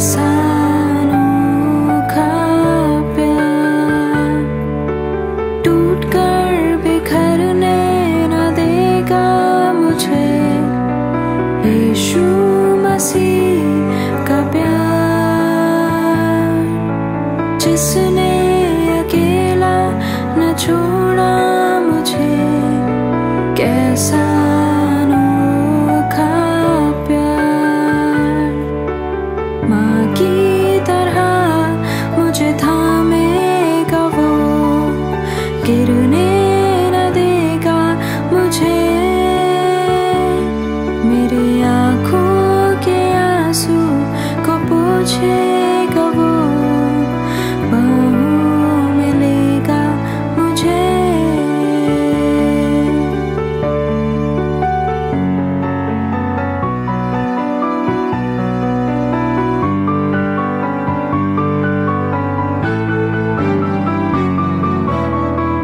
इंसानों का कर बिखरने न देगा मुझे यीशु मसीह का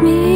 me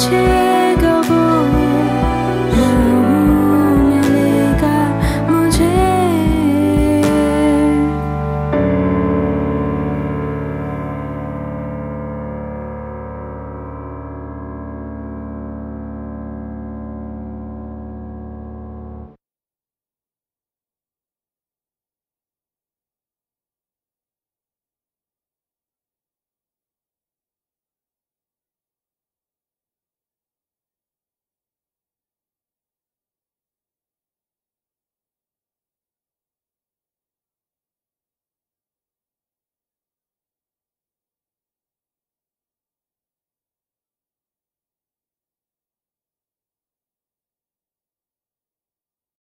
去